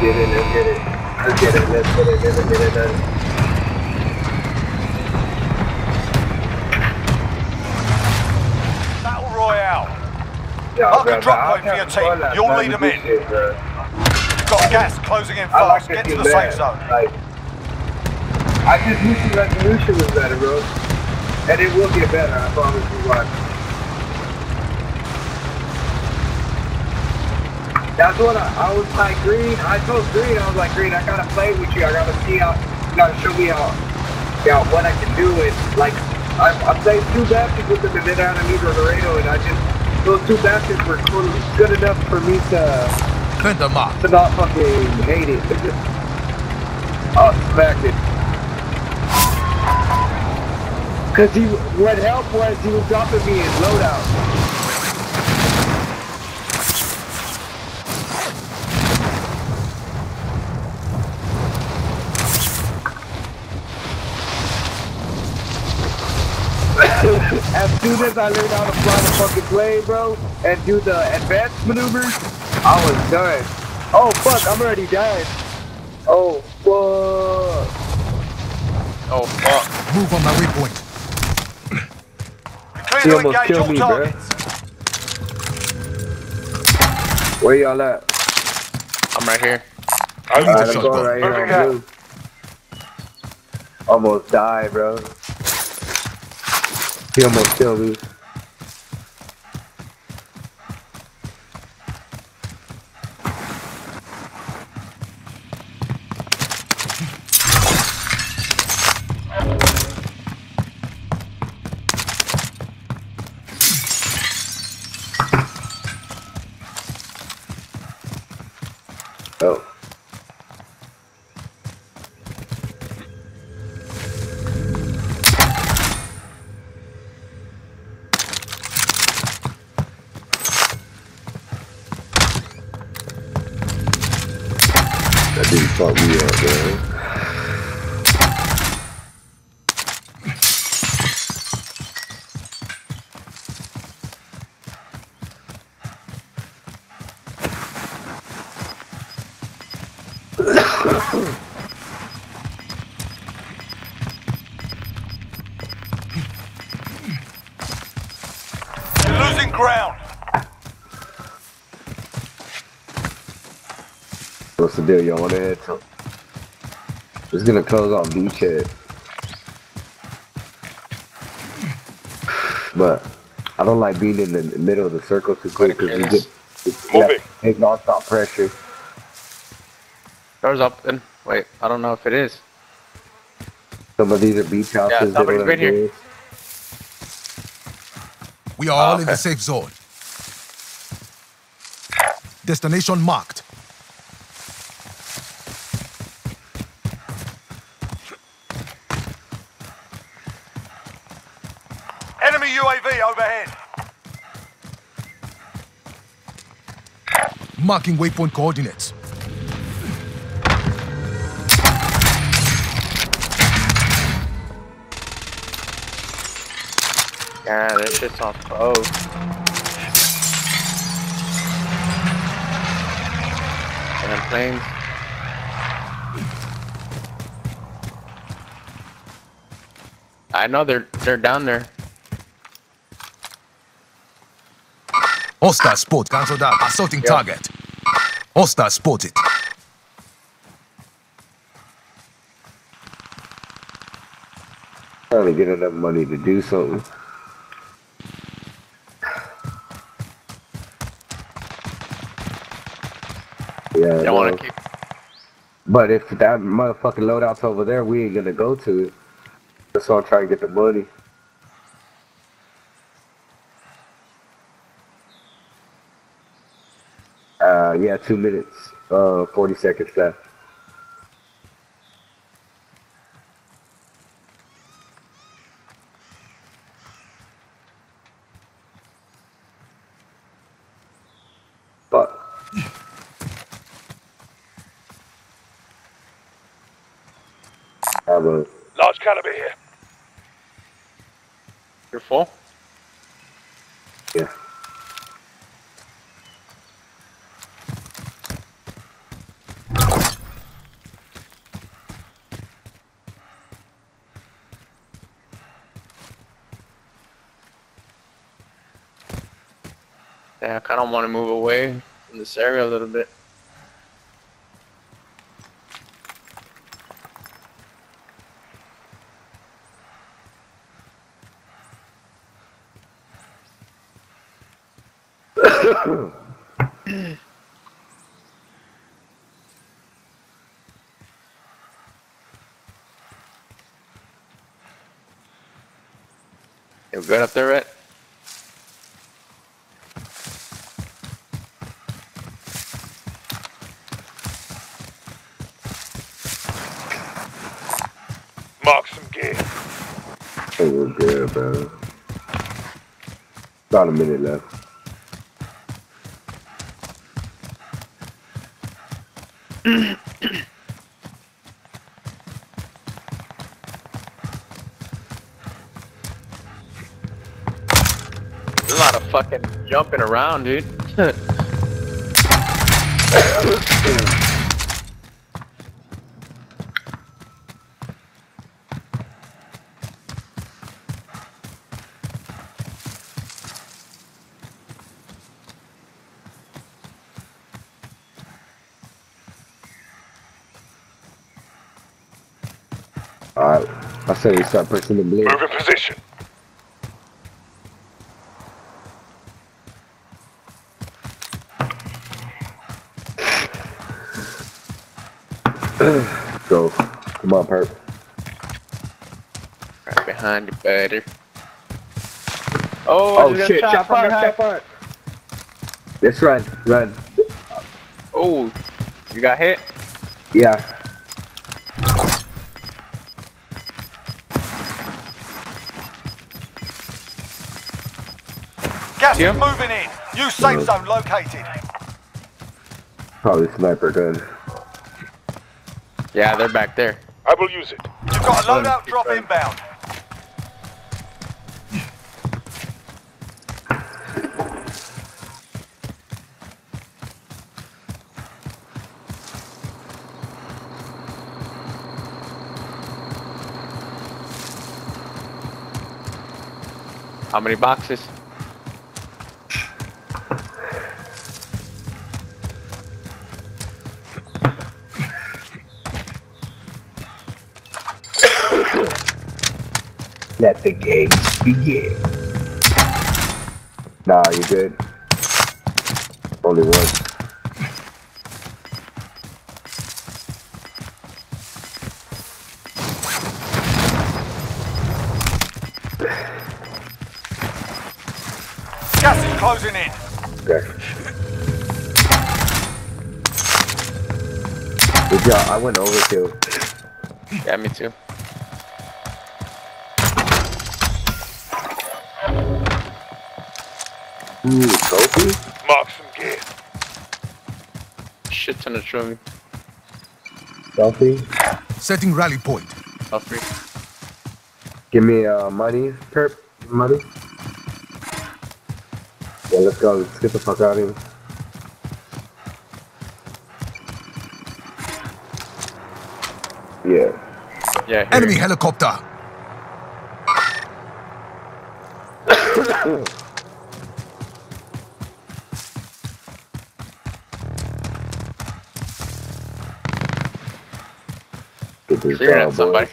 get it, let's get it. Let's get it, let's get it, let's get it, let's Battle Royale. Yeah, Mark a drop point for your team. last You'll lead with 'em this in. shit. Got gas closing in I like fast. Get to the safe zone. Like, I just wish the resolution was better, bro. And it will get better, I promise you what. That's what I, I was like, Green. I told Green, I was like, Green, I gotta play with you. I gotta see how, you gotta show me how, yeah, what I can do. And like, I, I played two baskets with them and then I need Laredo, and I just, those two baskets were cool, good enough for me to, Fender mark. to not fucking hate it. oh, smacked it. Cause he, what helped was he was dropping me in loadout. As soon as I learned how to fly the fucking plane, bro, and do the advanced maneuvers, I was done. Oh fuck, I'm already done. Oh fuck. Oh fuck. Move on my waypoint. Clear He to almost engage killed me, bruh. targets. Where y'all at? I'm right here. I need Alright, a I'm going right here on blue. Almost died, bro. He almost killed me. That didn't fuck me up, man. What's the deal? Y'all want to? It's gonna close off beachhead. But I don't like being in the middle of the circle too quick because you get it's, Move it. take non-stop pressure. Door's open. Wait, I don't know if it is. Some of these are beach houses. that somebody's are been here. We are all oh, in the safe zone. Destination marked. Marking waypoint coordinates. Yeah, that shit's on close. And then planes. I know they're they're down there. Hostile spot. cancelled out. Assaulting target. Hostile spotted. Trying to get enough money to do something. Yeah, They no. want to keep. But if that motherfucking loadout's over there, we ain't gonna go to it. That's why I'm trying to get the money. Uh, yeah, two minutes, uh, 40 seconds left. But have a Large caliber here. You're full. yeah. Yeah, I kind of want to move away from this area a little bit. You good up there, Rhett? Mark some gear. Oh, we're good, bro. About a minute left. There's a lot of fucking jumping around, dude. Alright. I say we start pushing the blue. Move in position. Go. Come on, Perp. right behind you, buddy. Oh, Oh shit, shot shot from fire, behind. shot fire. Let's run, run. Oh, you got hit? Yeah. Gas Yeah. moving in. New safe zone located. Probably sniper gun. Yeah, they're back there. I will use it. You've got a loadout drop inbound. How many boxes? Let the game begin. Nah, you good. Only one. Gas is closing in. Okay. Good job. I went over too. Yeah, me too. Ooh, trophy? Mark some gear. Shit ton of trophy. Trophy? Setting rally point. All free. Give me uh, money, Perp. Money. Yeah, let's go. Let's get the fuck out of here. Yeah. Yeah, here. Enemy helicopter. Get this Clearing down, at somebody.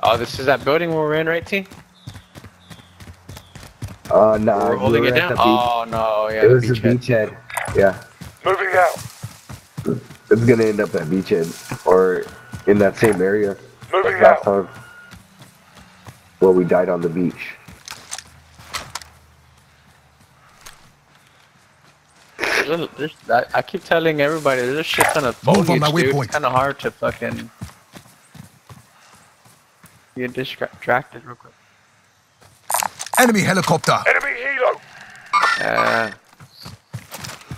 Oh, this is that building where we're in, right, T? Uh, nah. we're we holding were it down? Oh, no, yeah, it was the beachhead. beachhead. Yeah. Moving out. It's gonna end up at beachhead or in that same area. Moving like last out. time. Where we died on the beach. There's there's, I, I keep telling everybody, there's a shit ton of Move on my dude. waypoint. It's kind of hard to fucking get distracted real quick. Enemy helicopter. Enemy helo. Uh,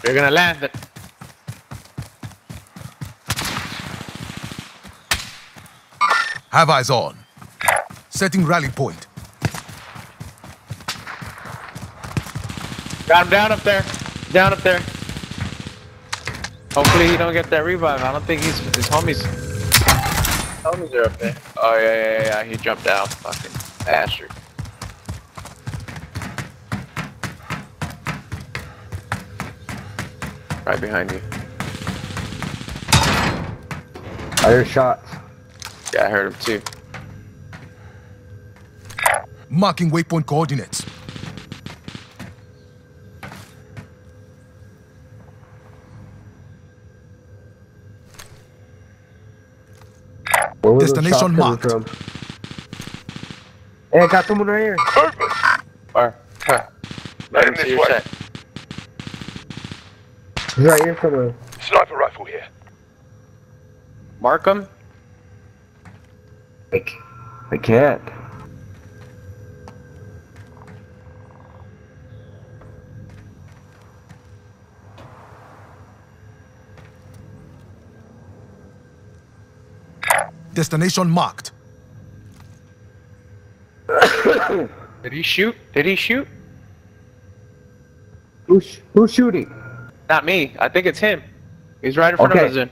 you're gonna land it. Have eyes on. Setting rally point. Got him down up there. Down up there. Hopefully he don't get that revive. I don't think he's his homies. Homies are up there. Oh yeah, yeah, yeah. yeah. He jumped out. Fucking bastard. Right behind you. I hear shots. Yeah, I heard him too. Marking waypoint coordinates. Where was Destination marked. From? Hey, I got someone right here. Movement. Or, huh. Let him Heading see this your way. set. He's right here somewhere. Sniper rifle here. Mark him. I, c- I can't. Destination marked. Did he shoot? Did he shoot? Who's who's shooting? Not me. I think it's him. He's right in front Okay. of us.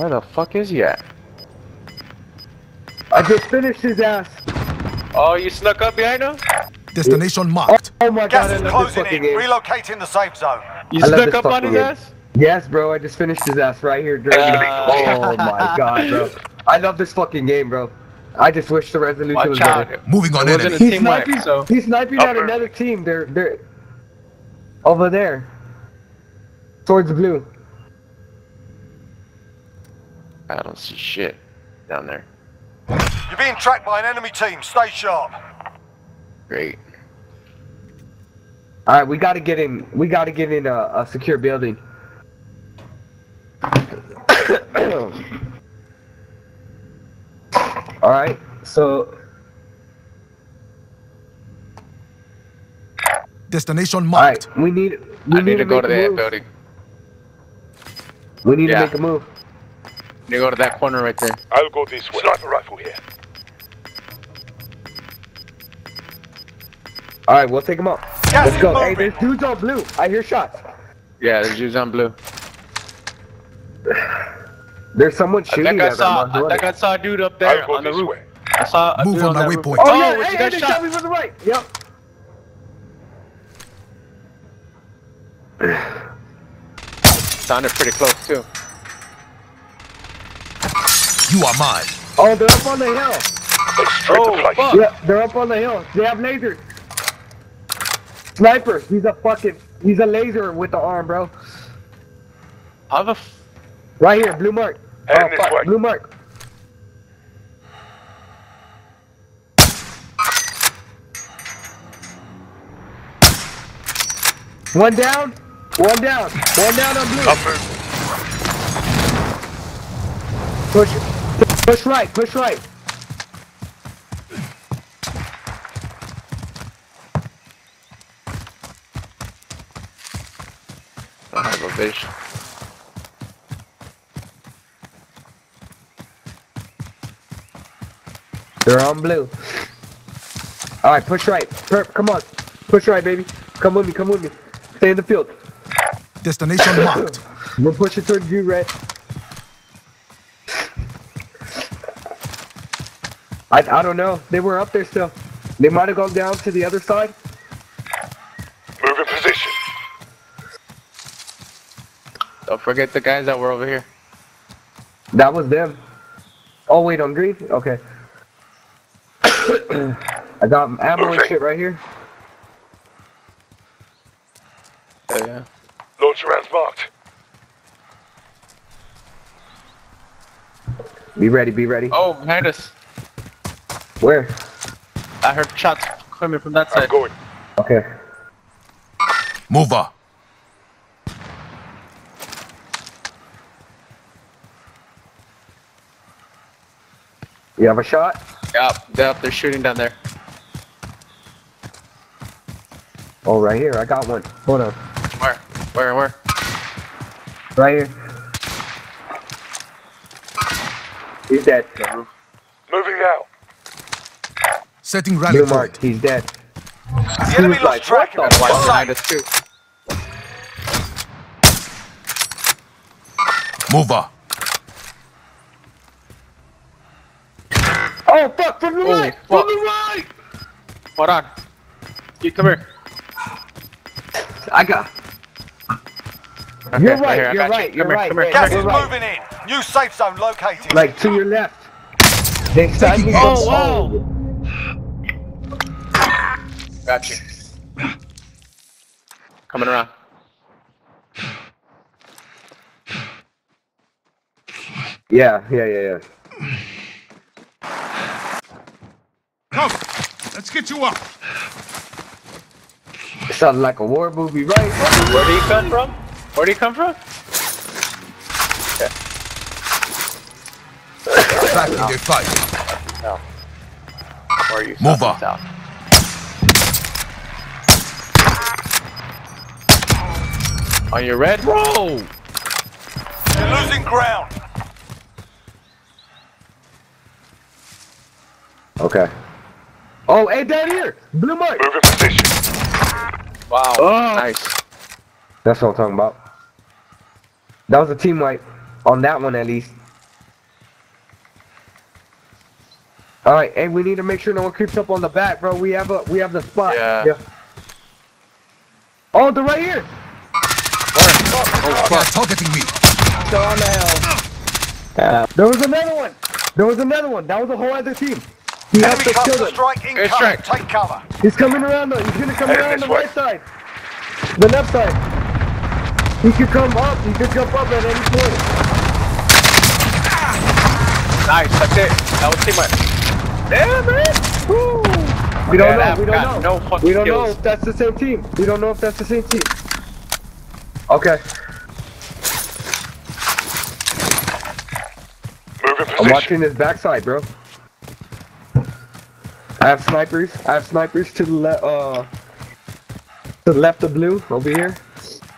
Where the fuck is he at? I just finished his ass. Oh, you snuck up behind him? Destination Oh, marked. oh my Gas god, I is love closing fucking in. game. Relocating the safe zone. You I snuck up on his game. ass? Yes, bro, I just finished his ass right here. During Uh, oh my god, bro. I love this fucking game, bro. I just wish the resolution was Watch out. better. Moving on It enemy. He's team wipe, sniping, so he's sniping at another team. They're they're over there. Towards the blue. I don't see shit down there. You're being tracked by an enemy team. Stay sharp. Great. All right, we got to get in. We got to get in a, a secure building. All right, so Destination marked. right, we need we I need to go to a that move. building. We need Yeah. to make a move. You go to that corner right there. I'll go this way. Sniper rifle here. All right, we'll take them out. Gas Let's is go. Hey, there's dudes on blue. I hear shots. Yeah, there's dudes on blue. There's someone I shooting think I at them. saw. on the I think I saw a dude up I'll there go on the this roof. way. I saw a Move dude on on my that roof. waypoint. Oh, Oh, yeah, where'd hey, you hey, get they shot? shot me from the right. Yep. Sounded pretty close too. You are mine. Oh, they're up on the hill. Straight Oh, to place. fuck. Yeah, they're up on the hill. They have lasers. Sniper. He's a fucking. He's a laser with the arm, bro. How the f- Right here, blue mark. Heading Oh, this fuck, way. blue mark. One down. One down. One down on blue. I'm moving. Push. Push right. Push right. I have a vision. They're on blue. All right, push right. Perp, come on. Push right, baby. Come with me. Come with me. Stay in the field. Destination locked. We're pushing towards you, Red. I, I don't know. They were up there still. They might have gone down to the other side. Move in position. Don't forget the guys that were over here. That was them. Oh, wait, on green? Okay. I got ammo and Okay. shit right here. Oh, yeah. Launch rounds marked. Be ready, be ready. Oh, behind us. Where? I heard shots coming from that I'm side. going. Okay. Move up. You have a shot? Yep, yep, they're shooting down there. Oh, right here. I got one. Hold on. Where? Where? Where? Right here. He's dead. Moving out. Setting rally Blue mark. He's dead. The enemy was lost like, track what of the him. One behind Safe. us too. Mover. Oh fuck! From the Holy right! fuck. From the right! Hold on. You come here. I got. Okay, You're right, here, you're got you. right, you're here, right, Come here, Gas here. is right. moving in. New safe zone located. Like to your left. Next time Taking you hits. go. Got you. Coming around. Yeah, yeah, yeah, yeah. Come. Let's get you up. Sounded like a war movie, right? Where do you come from? Where do you come from? Back in the fight. Where are you? Move South on. and your red? Bro! You're losing ground. Okay. Oh, hey, down here! Blue mark! Moving position. Wow. Oh. Nice. That's what I'm talking about. That was a team wipe. On that one, at least. Alright, hey, we need to make sure no one creeps up on the back, bro. We have a we have the spot. Yeah. Oh, they're right here! They are targeting me. There was another one! There was another one. That was a whole other team. He helped Enemy us kill them. strike incoming. strike. Take cover. He's coming around though. He's gonna come Heading around the way. right side. The left side. He could come up. He could jump up at any point. Nice. That's it. That was team wipe. Yeah, man. Woo. We don't know. We don't know. no fucking we don't know if that's the same team. We don't know if that's the same team. Okay. Moving I'm watching his backside, bro. I have snipers. I have snipers to the left. Uh, to the left of blue over here.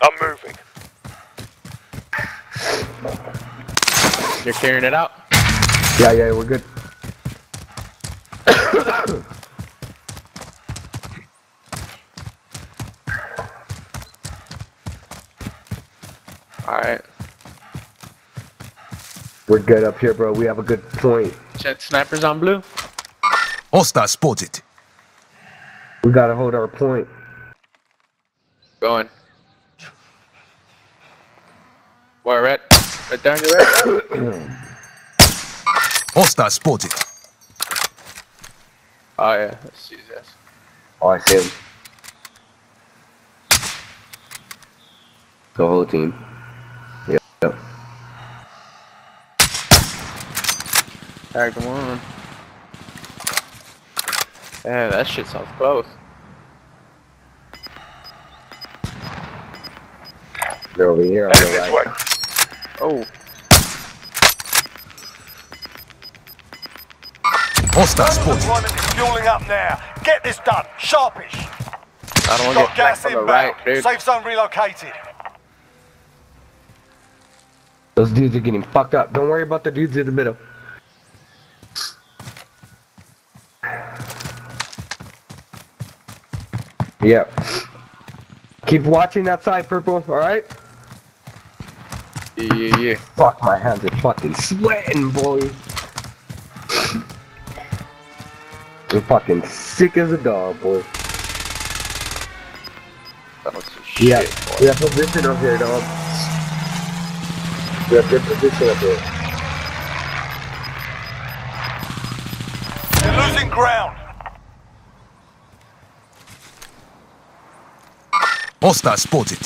I'm moving. You're carrying it out. Yeah, yeah, we're good. Alright. We're good up here, bro. We have a good point. Jet snipers on blue. Hostile spotted. We gotta hold our point. Going. Where, red? Right down your red? Hostile spotted. Oh, yeah. Let's use this. Oh, I see him. The whole team. Yep. yep. Tagged one. Yeah, that shit sounds close. They're over here on Heading the right. way. Oh, Hostile Terminal spotted. deployment is fueling up now. Get this done. Sharpish. I don't want to Got get gas flanked on the inbound. right, dude. Safe zone relocated. Those dudes are getting fucked up. Don't worry about the dudes in the middle. Yep. Keep watching that side, purple. All right. Yeah, yeah, yeah. Fuck, my hands are fucking sweating, boy. I'm fucking sick as a dog, boy. That was some Yeah, boy. we have position up here, dog. We have good position up here. You're losing ground. Hostile spotted.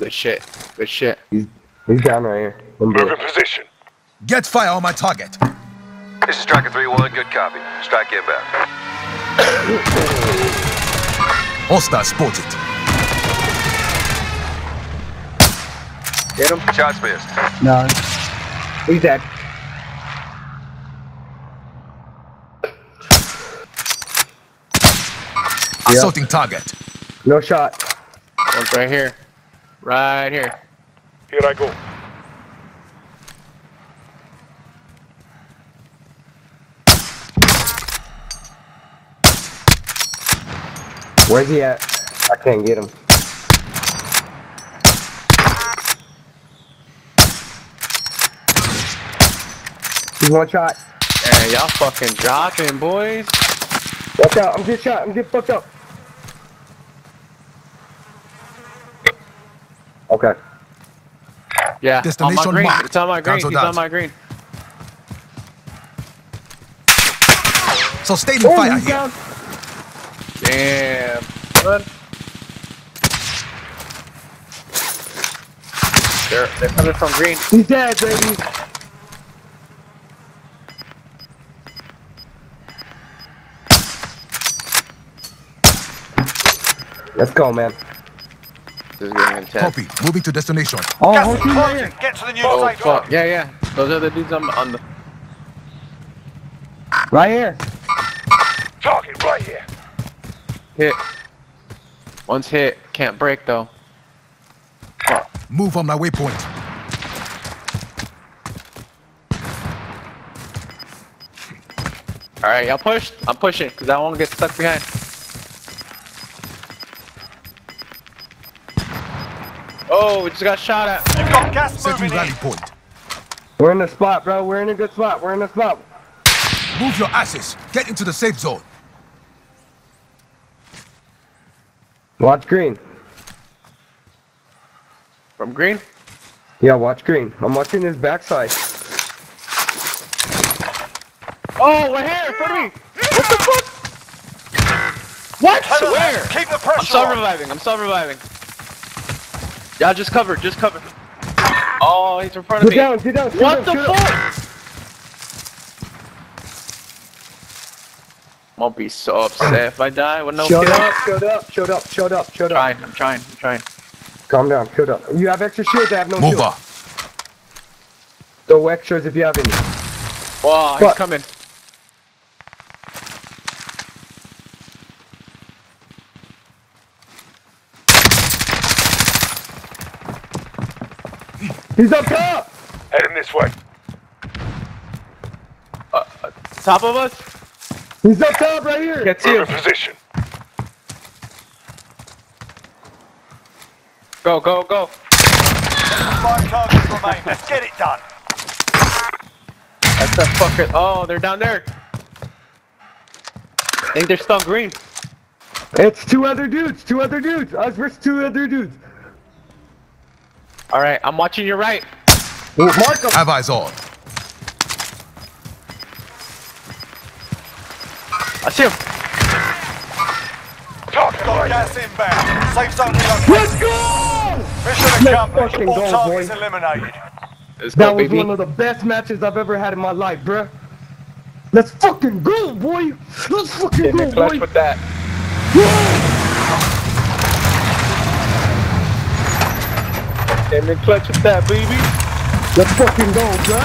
Good shit. Good shit. He's he's down right here. I'm blue. Moving position. Get fire on my target. This is Striker 3-1, good copy. Strike inbound. Hostile spotted. Get him. Shots missed. No. He's dead. Assaulting target. No shot. One's right here. Right here. Here I go. Where's he at? I can't get him. He's one shot. Man, y'all fucking dropping, boys. Watch out, I'm getting shot, I'm getting fucked up. Okay. Yeah, Destination on my green. marked. It's on my green. Cancel He's that. on my green. Sustaining Oh, fire he's here. down. Damn. Good. They're, they're coming from green. He's dead, baby. Let's go, man. This is getting intense. Copy. Moving to destination. Oh, Gas whole is closing. Get to the new Oh safe fuck! Yeah, yeah. Those are the dudes on, on the. Right here. Target right here. Hit. One's hit. Can't break though. Fuck. Move on my waypoint. All right, y'all push. I'm pushing because I won't get stuck behind. Oh, we just got shot at. You've got gas Setting moving rally in. point. We're in the spot, bro. We're in a good spot. We're in a spot. Move your asses. Get into the safe zone. Watch green. From green. Yeah, watch green. I'm watching his backside. Oh, we're here in front of me. What the fuck? What? Head on Where? Keep the pressure. I'm still on. reviving. I'm still reviving. Yeah, just cover. Just cover. Oh, he's in front of Get me. down, get down. What him, the shoot him. fuck? Won't be so upset if I die with no Shut kill. up, shut up, shut up, shut up, shut up. Trying, I'm trying, I'm trying. Calm down, shut up. You have extra shields, I have no Move shields. up. Throw extras if you have any. Wow, he's What? coming. He's up top! Heading this way. Uh, top of us? He's up top right here! Gets Move you. in position. Go, go, go. Five targets remain. Let's get it done. That's that fucker. Oh, they're down there. I think they're still green. It's two other dudes, two other dudes. Us versus two other dudes. Alright, I'm watching your right. Mark them. Have eyes on. I see him. Target got gas inbound. Safe zone relocated. Let's go! Mission accomplished. All go, targets boy. eliminated. Let's That go, was baby. one of the best matches I've ever had in my life, bruh. Let's fucking go, boy! Let's fucking Get in go, the clutch boy! with that. Get in clutch with that, baby. Let's fucking go, bruh!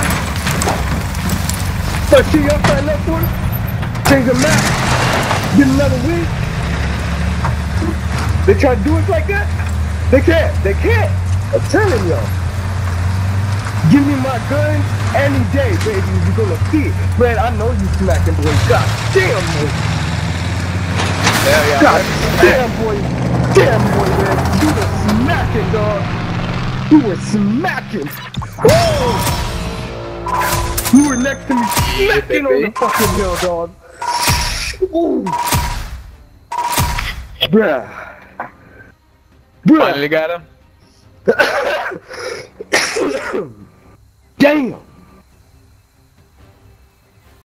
Let's see sign up for. Change the map. Get another week. They try to do it like that? They can't. They can't. I'm telling y'all. Give me my guns any day, baby. You're gonna see it. Man, I know you smacking, boy. God damn, boy. Hell yeah. God damn, boy. Damn, boy, man. You were smacking, dog. You were smacking. Woo! You were next to me smacking on the fucking hill, dog. Ooh. Bruh. Bruh. Finally got him. Damn.